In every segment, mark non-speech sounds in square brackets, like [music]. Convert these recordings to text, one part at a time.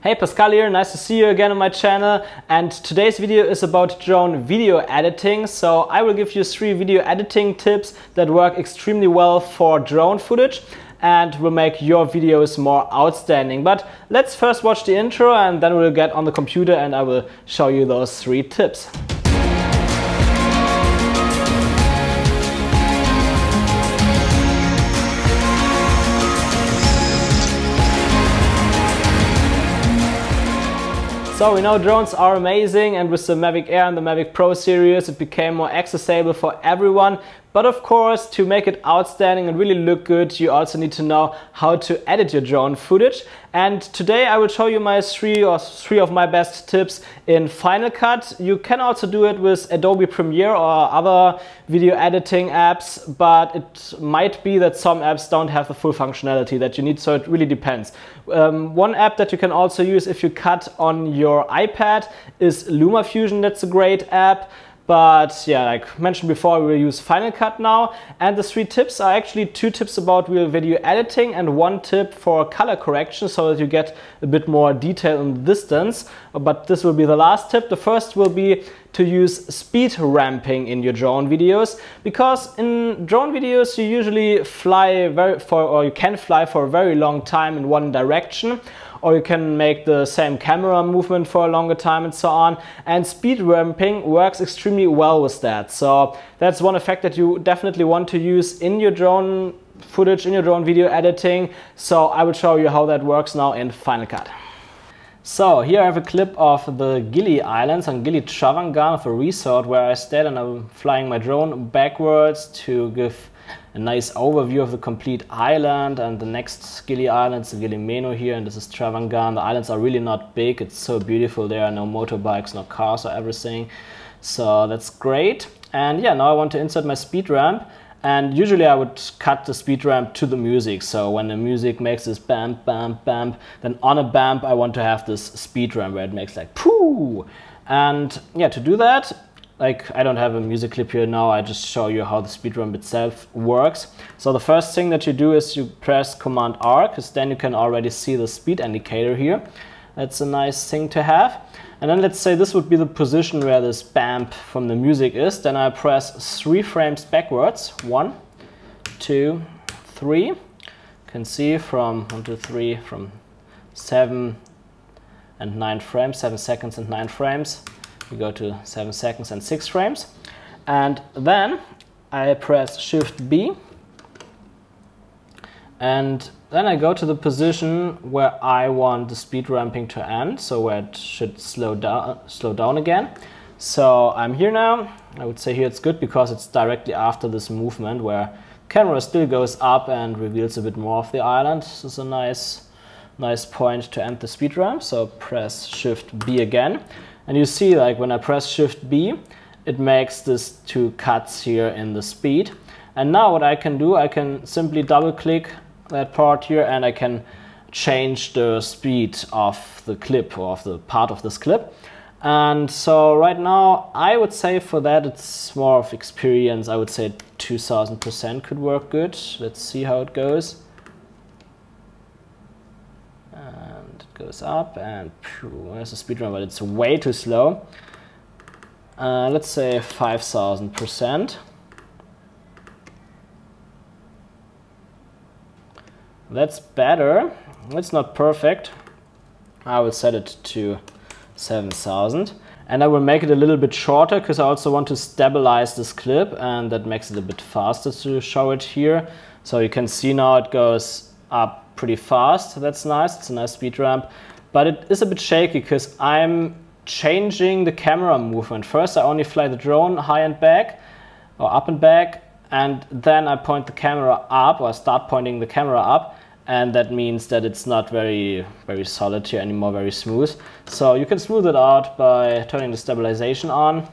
Hey Pascal here, nice to see you again on my channel and today's video is about drone video editing. So I will give you three video editing tips that work extremely well for drone footage and will make your videos more outstanding. But let's first watch the intro and then we'll get on the computer and I will show you those three tips. So we know drones are amazing and with the Mavic Air and the Mavic Pro series it became more accessible for everyone but of course, to make it outstanding and really look good, you also need to know how to edit your drone footage. And today I will show you my three or three of my best tips in Final Cut. You can also do it with Adobe Premiere or other video editing apps, but it might be that some apps don't have the full functionality that you need, so it really depends. Um, one app that you can also use if you cut on your iPad is LumaFusion, that's a great app. But yeah, like mentioned before, we will use Final Cut now. And the three tips are actually two tips about real video editing and one tip for color correction so that you get a bit more detail in the distance. But this will be the last tip. The first will be to use speed ramping in your drone videos because in drone videos you usually fly very for or you can fly for a very long time in one direction or you can make the same camera movement for a longer time and so on. And speed ramping works extremely well with that. So that's one effect that you definitely want to use in your drone footage, in your drone video editing. So I will show you how that works now in Final Cut. So here I have a clip of the Gili Islands on Gili Trawangan of a resort where I stayed and I'm flying my drone backwards to give a nice overview of the complete island and the next Gili Islands, Gili Meno here and this is Trawangan. The islands are really not big, it's so beautiful, there are no motorbikes, no cars or everything. So that's great. And yeah, now I want to insert my speed ramp and usually I would cut the speed ramp to the music. So when the music makes this bam, bam, bam, then on a bump I want to have this speed ramp where it makes like poo. And yeah, to do that, like I don't have a music clip here now, I just show you how the speed ramp itself works. So the first thing that you do is you press Command R, because then you can already see the speed indicator here. That's a nice thing to have. And then let's say this would be the position where this bump from the music is. Then I press three frames backwards. One, two, three. You can see from one to three, from seven and nine frames, seven seconds and nine frames we go to 7 seconds and 6 frames. And then I press Shift B and then I go to the position where I want the speed ramping to end, so where it should slow down, slow down again. So I'm here now. I would say here it's good because it's directly after this movement where camera still goes up and reveals a bit more of the island. This is a nice, nice point to end the speed ramp. So press Shift B again. And you see like when I press Shift B, it makes this two cuts here in the speed. And now what I can do, I can simply double click that part here and I can change the speed of the clip or of the part of this clip. And so right now, I would say for that it's more of experience. I would say 2000% could work good. Let's see how it goes. Uh, goes up and phew, there's a speed ramp, but it's way too slow. Uh, let's say 5000%. That's better. It's not perfect. I will set it to 7000 and I will make it a little bit shorter because I also want to stabilize this clip and that makes it a bit faster to show it here. So you can see now it goes up pretty fast. That's nice. It's a nice speed ramp. But it is a bit shaky because I'm changing the camera movement. First, I only fly the drone high and back or up and back. And then I point the camera up or start pointing the camera up. And that means that it's not very, very solid here anymore, very smooth. So you can smooth it out by turning the stabilization on.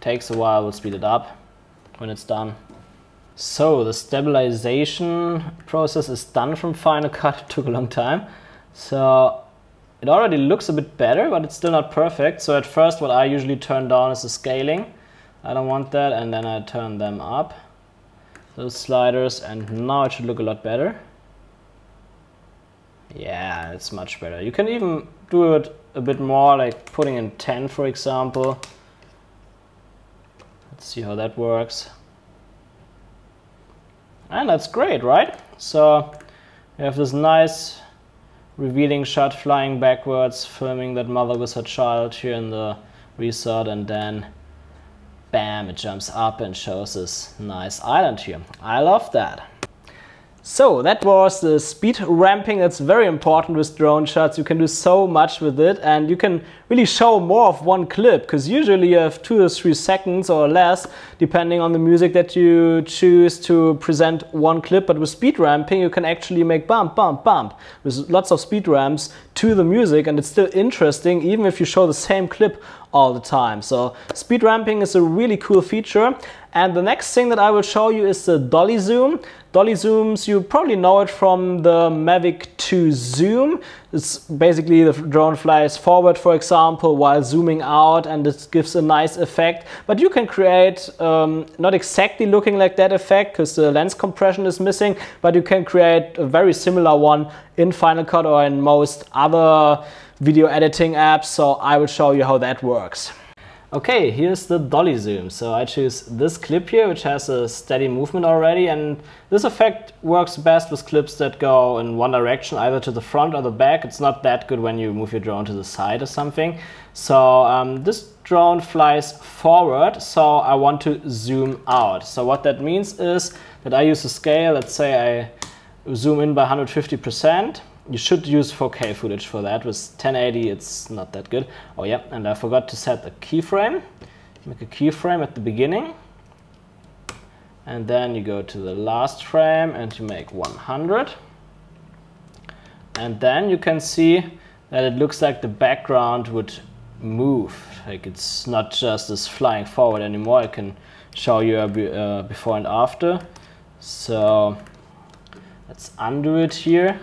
Takes a while, we'll speed it up when it's done. So the stabilization process is done from Final Cut. [laughs] It took a long time. So it already looks a bit better, but it's still not perfect. So at first what I usually turn down is the scaling. I don't want that. And then I turn them up, those sliders. And now it should look a lot better. Yeah, it's much better. You can even do it a bit more, like putting in 10, for example. Let's see how that works. And that's great, right? So we have this nice revealing shot flying backwards, filming that mother with her child here in the resort, and then bam, it jumps up and shows this nice island here. I love that. So that was the speed ramping. That's very important with drone shots. You can do so much with it and you can really show more of one clip because usually you have two or three seconds or less depending on the music that you choose to present one clip. But with speed ramping, you can actually make bump, bump, bump with lots of speed ramps to the music and it's still interesting even if you show the same clip all the time. So speed ramping is a really cool feature. And the next thing that I will show you is the dolly zoom. Dolly zooms, you probably know it from the Mavic 2 Zoom. It's basically the drone flies forward, for example, while zooming out and it gives a nice effect. But you can create, um, not exactly looking like that effect because the lens compression is missing, but you can create a very similar one in Final Cut or in most other video editing apps. So I will show you how that works. Okay, here's the dolly zoom. So I choose this clip here, which has a steady movement already. And this effect works best with clips that go in one direction, either to the front or the back. It's not that good when you move your drone to the side or something. So um, this drone flies forward, so I want to zoom out. So what that means is that I use a scale. Let's say I zoom in by 150% you should use 4K footage for that. With 1080, it's not that good. Oh yeah, and I forgot to set a keyframe. Make a keyframe at the beginning. And then you go to the last frame and you make 100. And then you can see that it looks like the background would move. Like it's not just this flying forward anymore. I can show you a uh, before and after. So let's undo it here.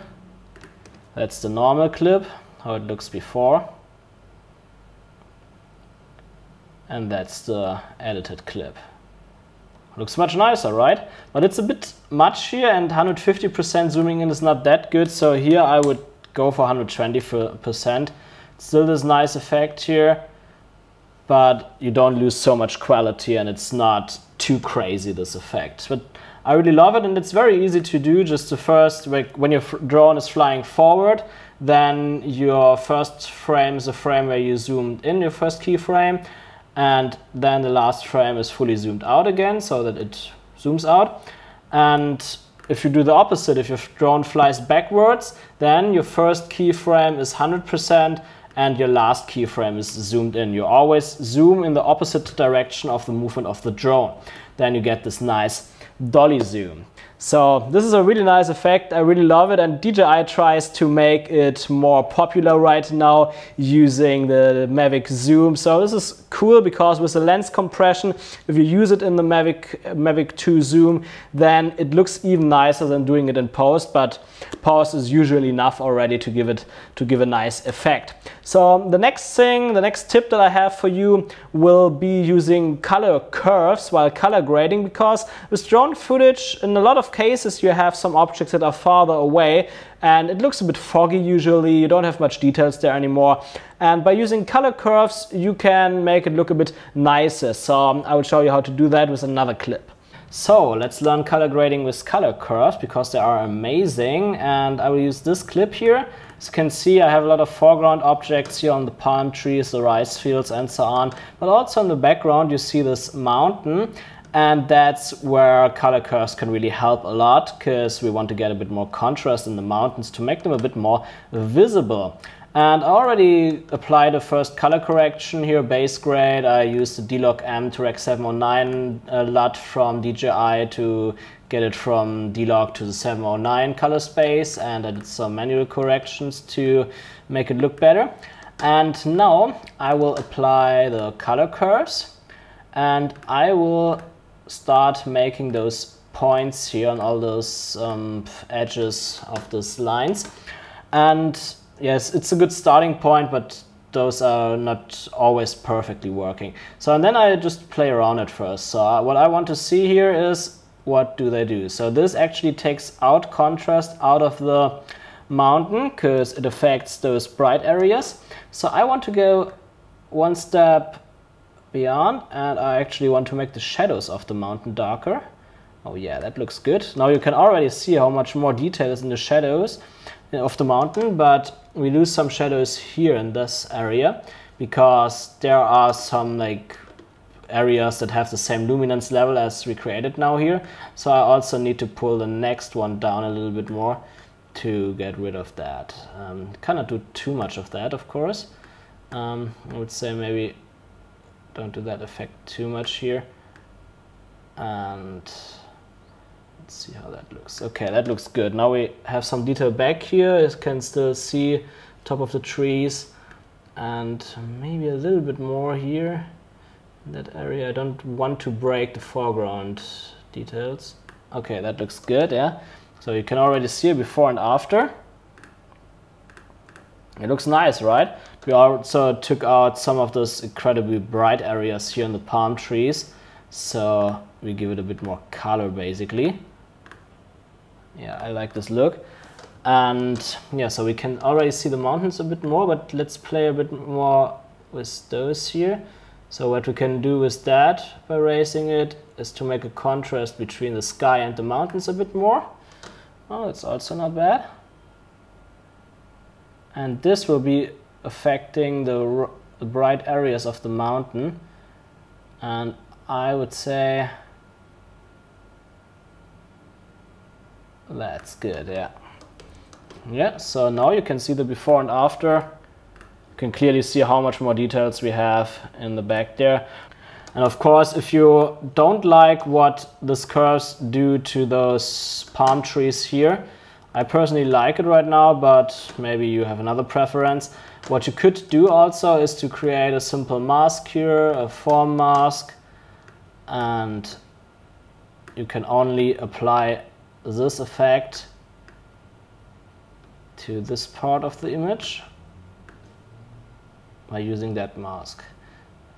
That's the normal clip, how it looks before. And that's the edited clip. Looks much nicer, right? But it's a bit much here and 150% zooming in is not that good. So here I would go for 120%. Still this nice effect here, but you don't lose so much quality and it's not too crazy, this effect. But I really love it and it's very easy to do. Just the first, like when your drone is flying forward, then your first frame is a frame where you zoomed in your first keyframe and then the last frame is fully zoomed out again so that it zooms out. And if you do the opposite, if your drone flies backwards, then your first keyframe is 100% and your last keyframe is zoomed in. You always zoom in the opposite direction of the movement of the drone. Then you get this nice dolly zoom. So this is a really nice effect. I really love it. And DJI tries to make it more popular right now using the Mavic Zoom. So this is cool because with the lens compression, if you use it in the Mavic, Mavic 2 Zoom, then it looks even nicer than doing it in post. But post is usually enough already to give it to give a nice effect. So the next thing, the next tip that I have for you will be using color curves while color grading because with drone footage in a lot of cases you have some objects that are farther away and it looks a bit foggy usually, you don't have much details there anymore. And by using color curves, you can make it look a bit nicer. So um, I will show you how to do that with another clip. So let's learn color grading with color curves because they are amazing. And I will use this clip here. As you can see, I have a lot of foreground objects here on the palm trees, the rice fields and so on. But also in the background, you see this mountain and that's where color curves can really help a lot because we want to get a bit more contrast in the mountains to make them a bit more visible. And I already applied a first color correction here, base grade. I used the D-Log M to Rec 709 uh, LUT from DJI to get it from D-Log to the 709 color space and I did some manual corrections to make it look better. And now I will apply the color curves and I will start making those points here on all those um, edges of those lines. And yes, it's a good starting point, but those are not always perfectly working. So and then I just play around at first. So uh, what I want to see here is what do they do. So this actually takes out contrast out of the mountain because it affects those bright areas. So I want to go one step beyond and I actually want to make the shadows of the mountain darker. Oh yeah, that looks good. Now you can already see how much more detail is in the shadows of the mountain, but we lose some shadows here in this area because there are some like areas that have the same luminance level as we created now here. So I also need to pull the next one down a little bit more to get rid of that. Um, cannot do too much of that, of course. Um, I would say maybe don't do that effect too much here. And let's see how that looks. Okay, that looks good. Now we have some detail back here. You can still see top of the trees and maybe a little bit more here in that area. I don't want to break the foreground details. Okay, that looks good, yeah. So you can already see it before and after. It looks nice, right? We also took out some of those incredibly bright areas here in the palm trees. So we give it a bit more color basically. Yeah, I like this look. And yeah, so we can already see the mountains a bit more, but let's play a bit more with those here. So what we can do with that by raising it is to make a contrast between the sky and the mountains a bit more. Oh, it's also not bad. And this will be affecting the, bright areas of the mountain. And I would say that's good, yeah. Yeah, so now you can see the before and after. You can clearly see how much more details we have in the back there. And of course, if you don't like what these curves do to those palm trees here, I personally like it right now, but maybe you have another preference. What you could do also is to create a simple mask here, a form mask, and you can only apply this effect to this part of the image by using that mask.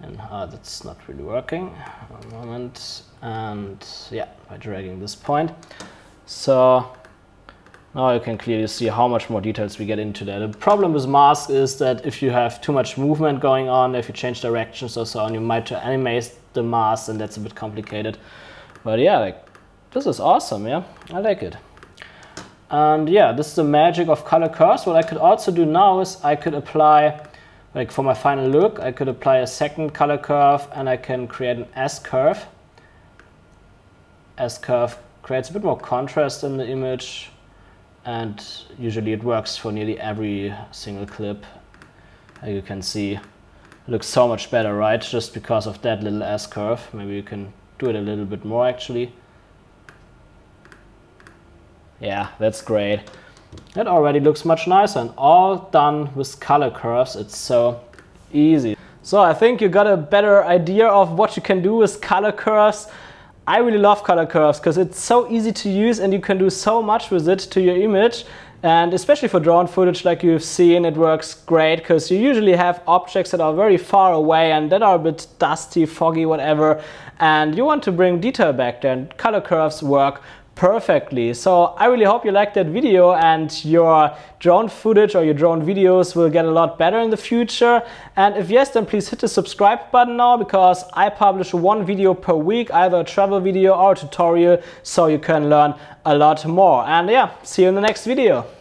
And uh, that's not really working. One moment. And yeah, by dragging this point. So now you can clearly see how much more details we get into there. The problem with masks is that if you have too much movement going on, if you change directions or so on, you might animate the mask and that's a bit complicated. But yeah, like, this is awesome, yeah? I like it. And yeah, this is the magic of color curves. What I could also do now is I could apply, like for my final look, I could apply a second color curve and I can create an S-curve. S-curve creates a bit more contrast in the image and usually it works for nearly every single clip. As you can see, it looks so much better, right? Just because of that little S-curve. Maybe you can do it a little bit more actually. Yeah, that's great. It already looks much nicer and all done with color curves. It's so easy. So I think you got a better idea of what you can do with color curves. I really love color curves because it's so easy to use and you can do so much with it to your image. And especially for drone footage like you've seen, it works great because you usually have objects that are very far away and that are a bit dusty, foggy, whatever. And you want to bring detail back there and color curves work perfectly. So I really hope you liked that video and your drone footage or your drone videos will get a lot better in the future. And if yes, then please hit the subscribe button now because I publish one video per week, either a travel video or a tutorial, so you can learn a lot more. And yeah, see you in the next video.